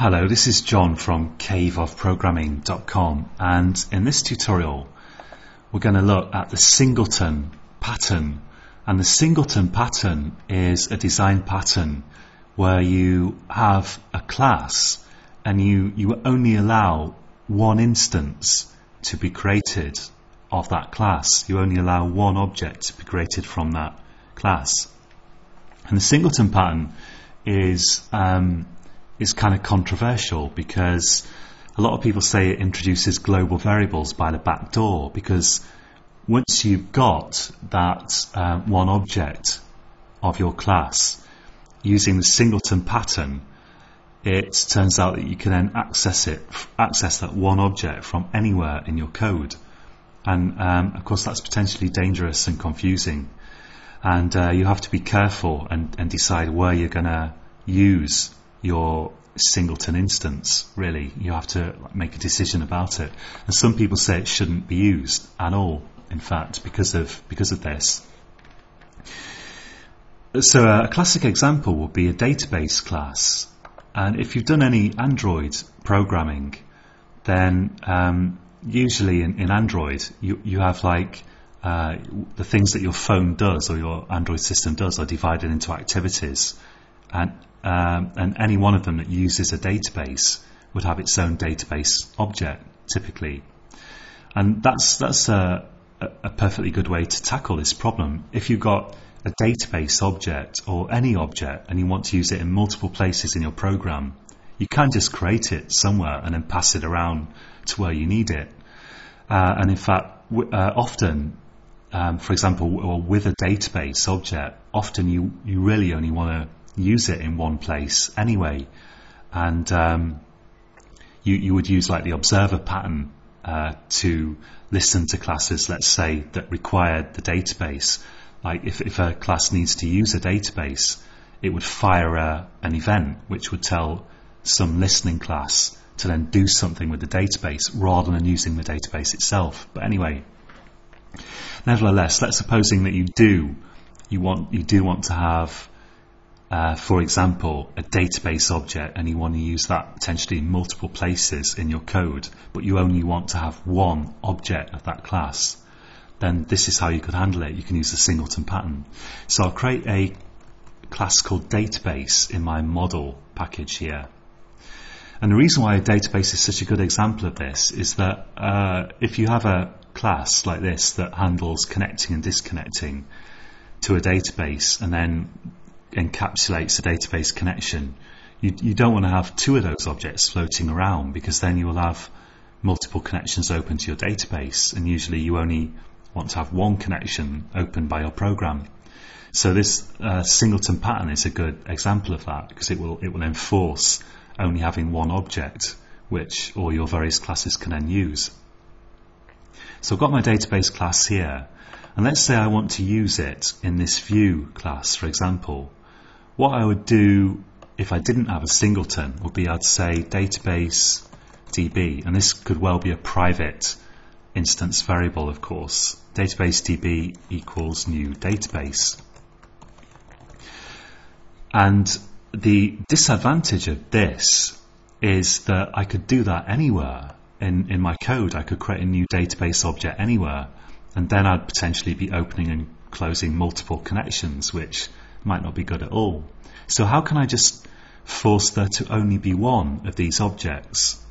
Hello, this is John from caveofprogramming.com and in this tutorial we're going to look at the singleton pattern and the singleton pattern is a design pattern where you have a class and you, you only allow one instance to be created of that class. You only allow one object to be created from that class. And the singleton pattern is um, is kind of controversial because a lot of people say it introduces global variables by the back door because once you've got that uh, one object of your class using the singleton pattern it turns out that you can then access it access that one object from anywhere in your code. And um, of course that's potentially dangerous and confusing. And uh, you have to be careful and, and decide where you're going to use your singleton instance really. You have to make a decision about it. And some people say it shouldn't be used at all in fact because of because of this. So a classic example would be a database class. And if you've done any Android programming then um, usually in, in Android you, you have like uh, the things that your phone does or your Android system does are divided into activities. And um, and any one of them that uses a database would have its own database object typically. And that's that's a, a perfectly good way to tackle this problem. If you've got a database object or any object and you want to use it in multiple places in your program you can just create it somewhere and then pass it around to where you need it. Uh, and in fact uh, often um, for example with a database object often you you really only want to use it in one place anyway. And um, you, you would use like the observer pattern uh, to listen to classes, let's say, that required the database. Like if, if a class needs to use a database, it would fire a, an event which would tell some listening class to then do something with the database rather than using the database itself. But anyway, nevertheless, let's supposing that you do you want you do want to have uh, for example, a database object and you want to use that potentially in multiple places in your code, but you only want to have one object of that class, then this is how you could handle it. You can use the singleton pattern. So I'll create a class called database in my model package here. And the reason why a database is such a good example of this is that uh, if you have a class like this that handles connecting and disconnecting to a database and then encapsulates a database connection, you, you don't want to have two of those objects floating around because then you will have multiple connections open to your database and usually you only want to have one connection open by your program. So this uh, singleton pattern is a good example of that because it will it will enforce only having one object which all your various classes can then use. So I've got my database class here and let's say I want to use it in this view class for example what I would do if I didn't have a singleton would be I'd say database DB, and this could well be a private instance variable, of course. Database DB equals new database. And the disadvantage of this is that I could do that anywhere in, in my code. I could create a new database object anywhere, and then I'd potentially be opening and closing multiple connections, which might not be good at all. So how can I just force there to only be one of these objects?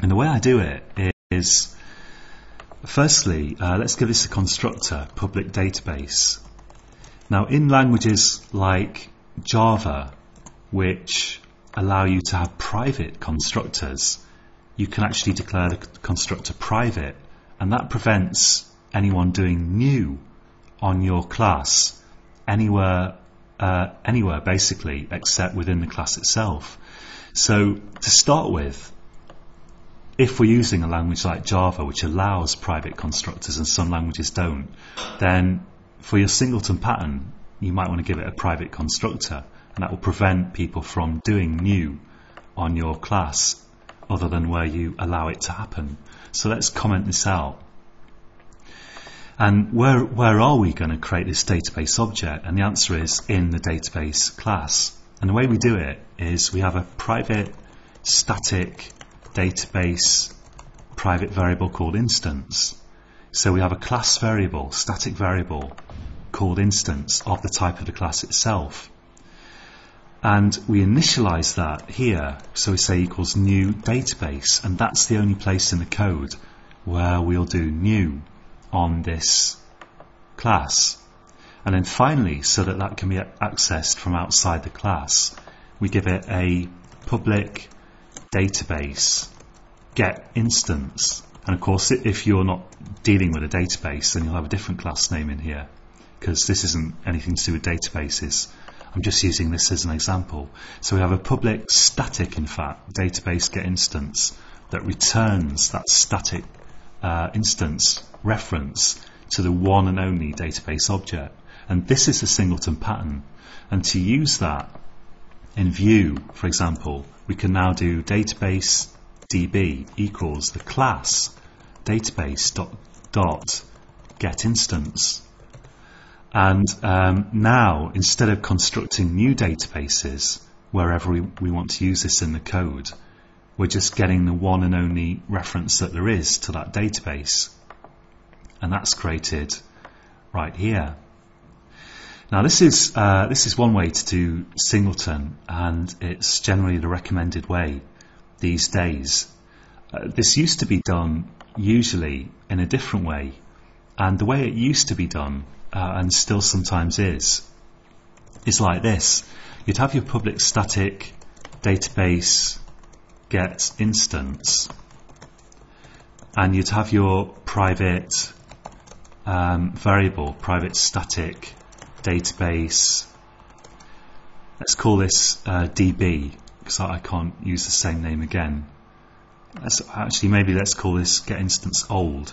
And the way I do it is, firstly, uh, let's give this a constructor, public database. Now in languages like Java, which allow you to have private constructors, you can actually declare the constructor private and that prevents anyone doing new on your class anywhere uh, anywhere basically except within the class itself. So to start with, if we're using a language like Java which allows private constructors and some languages don't, then for your singleton pattern you might want to give it a private constructor and that will prevent people from doing new on your class other than where you allow it to happen. So let's comment this out. And where, where are we going to create this database object? And the answer is in the database class. And the way we do it is we have a private static database private variable called instance. So we have a class variable, static variable, called instance of the type of the class itself. And we initialize that here, so we say equals new database, and that's the only place in the code where we'll do new on this class. And then finally, so that that can be accessed from outside the class, we give it a public database get instance. And of course, if you're not dealing with a database, then you'll have a different class name in here because this isn't anything to do with databases. I'm just using this as an example. So we have a public static, in fact, database get instance that returns that static uh, instance reference to the one and only database object. And this is the singleton pattern. And to use that in view, for example, we can now do database db equals the class database dot, dot get instance. And um, now, instead of constructing new databases wherever we, we want to use this in the code, we're just getting the one and only reference that there is to that database. And that's created right here. Now this is uh, this is one way to do singleton, and it's generally the recommended way these days. Uh, this used to be done usually in a different way, and the way it used to be done, uh, and still sometimes is, is like this. You'd have your public static database get instance, and you'd have your private um, variable, private static database. Let's call this uh, DB because I can't use the same name again. Let's, actually, maybe let's call this get instance old,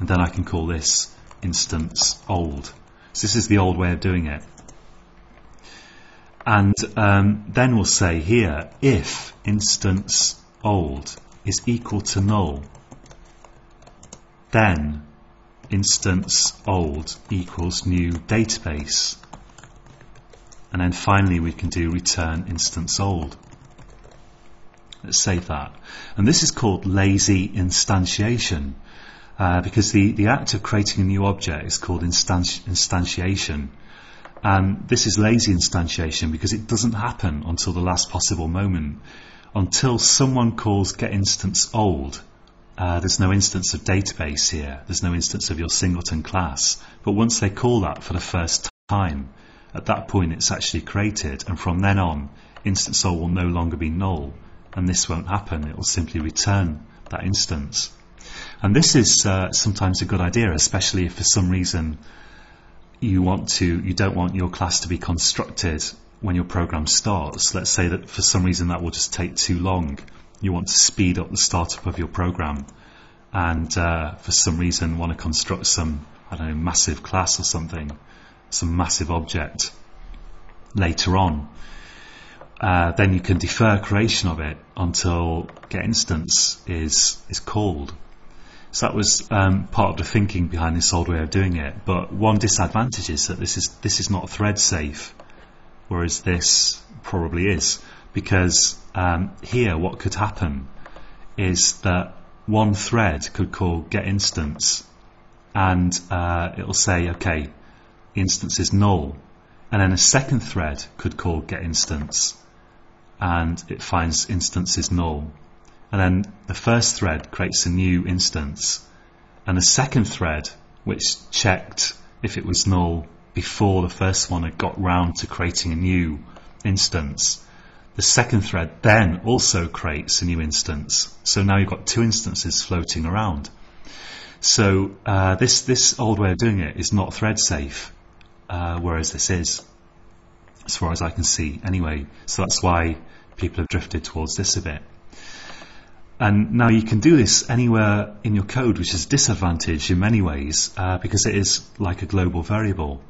and then I can call this instance old. So this is the old way of doing it. And um, then we'll say here if instance old is equal to null, then instance old equals new database. And then finally we can do return instance old. Let's save that. And this is called lazy instantiation uh, because the, the act of creating a new object is called instanti instantiation. And this is lazy instantiation because it doesn't happen until the last possible moment. Until someone calls get instance old, uh, there's no instance of database here. There's no instance of your singleton class. But once they call that for the first time, at that point it's actually created. And from then on, instance old will no longer be null. And this won't happen. It will simply return that instance. And this is uh, sometimes a good idea, especially if for some reason you want to, you don't want your class to be constructed when your program starts. Let's say that for some reason that will just take too long you want to speed up the startup of your program. And uh, for some reason want to construct some I don't know massive class or something some massive object later on. Uh, then you can defer creation of it until get instance is is called. So that was um, part of the thinking behind this old way of doing it. But one disadvantage is that this is this is not thread safe whereas this probably is because um, here what could happen is that one thread could call get instance and uh, it'll say okay instance is null. And then a second thread could call get instance and it finds instance is null. And then the first thread creates a new instance. And the second thread which checked if it was null before the first one had got round to creating a new instance the second thread then also creates a new instance. So now you've got two instances floating around. So uh, this, this old way of doing it is not thread safe, uh, whereas this is, as far as I can see anyway. So that's why people have drifted towards this a bit. And now you can do this anywhere in your code, which is disadvantage in many ways, uh, because it is like a global variable.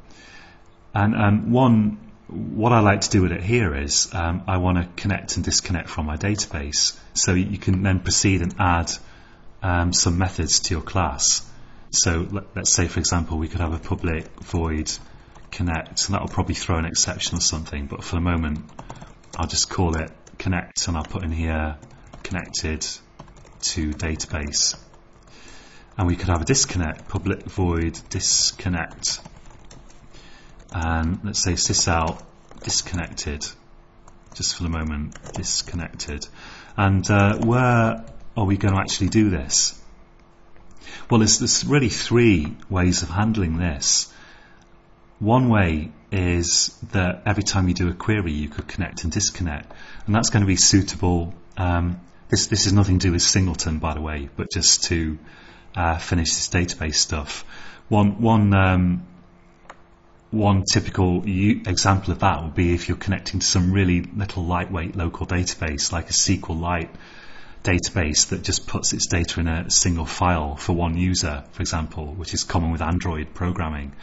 And um, one what I like to do with it here is um, I want to connect and disconnect from my database. So you can then proceed and add um, some methods to your class. So let, us say, for example, we could have a public void connect, and that will probably throw an exception or something. But for the moment, I'll just call it connect and I'll put in here connected to database and we could have a disconnect public void disconnect and let's say sysout disconnected just for the moment disconnected. And uh, where are we going to actually do this? Well there's, there's really three ways of handling this. One way is that every time you do a query you could connect and disconnect and that's going to be suitable. Um, this, this is nothing to do with singleton by the way but just to uh, finish this database stuff. One, one um, one typical example of that would be if you're connecting to some really little lightweight local database like a SQLite database that just puts its data in a single file for one user, for example, which is common with Android programming,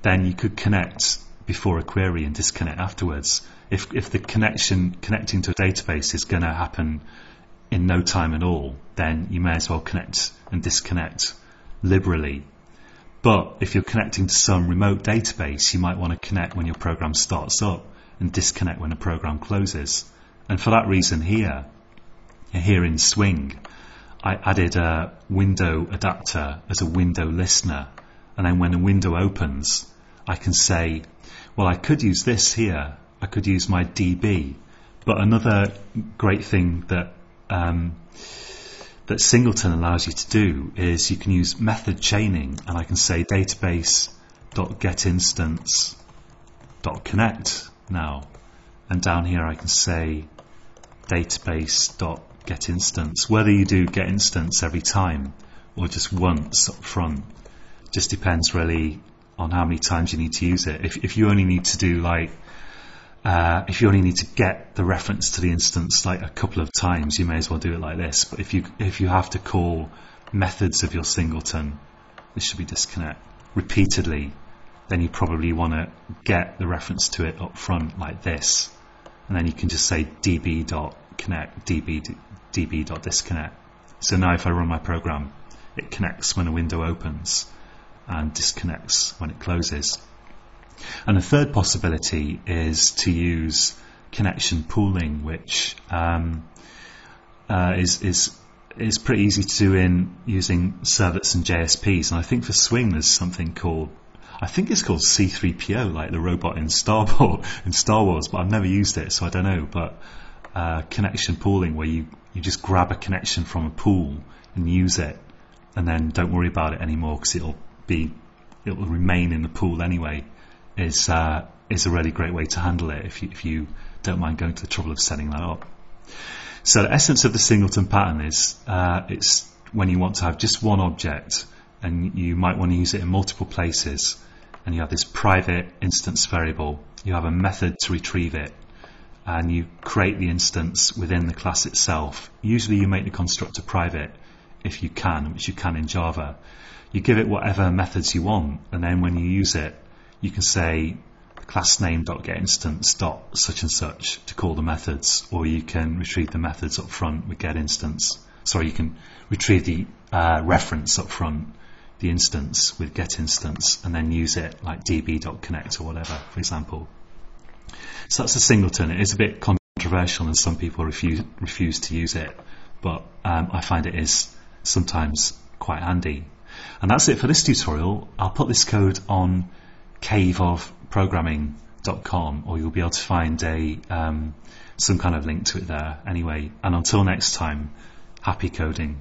then you could connect before a query and disconnect afterwards. If, if the connection connecting to a database is going to happen in no time at all, then you may as well connect and disconnect liberally but if you're connecting to some remote database, you might want to connect when your program starts up and disconnect when the program closes. And for that reason here, here in Swing, I added a window adapter as a window listener. And then when a window opens, I can say, well, I could use this here. I could use my DB. But another great thing that um, that Singleton allows you to do is you can use method chaining and I can say database.getInstance.connect now. And down here I can say database.getInstance whether you do getInstance every time or just once up front just depends really on how many times you need to use it. If, if you only need to do like uh, if you only need to get the reference to the instance like a couple of times, you may as well do it like this. But if you if you have to call methods of your singleton, this should be disconnect repeatedly, then you probably want to get the reference to it up front like this, and then you can just say db.connect db db.disconnect. So now if I run my program, it connects when a window opens and disconnects when it closes. And a third possibility is to use connection pooling, which um, uh, is, is is pretty easy to do in using servlets and JSPs. And I think for Swing there's something called I think it's called C3PO, like the robot in Star Wars, in Star Wars, but I've never used it, so I don't know. But uh, connection pooling, where you, you just grab a connection from a pool and use it, and then don't worry about it anymore because it'll be it will remain in the pool anyway is uh, is a really great way to handle it if you, if you don't mind going to the trouble of setting that up. So the essence of the singleton pattern is uh, it's when you want to have just one object and you might want to use it in multiple places and you have this private instance variable. You have a method to retrieve it and you create the instance within the class itself. Usually you make the constructor private if you can which you can in Java. You give it whatever methods you want and then when you use it you can say class name dot get instance dot such and such to call the methods, or you can retrieve the methods up front with get instance. Sorry, you can retrieve the uh, reference up front, the instance with get instance, and then use it like db dot connect or whatever, for example. So that's a singleton. It is a bit controversial, and some people refuse refuse to use it, but um, I find it is sometimes quite handy. And that's it for this tutorial. I'll put this code on caveofprogramming.com, or you'll be able to find a um, some kind of link to it there anyway. And until next time, happy coding.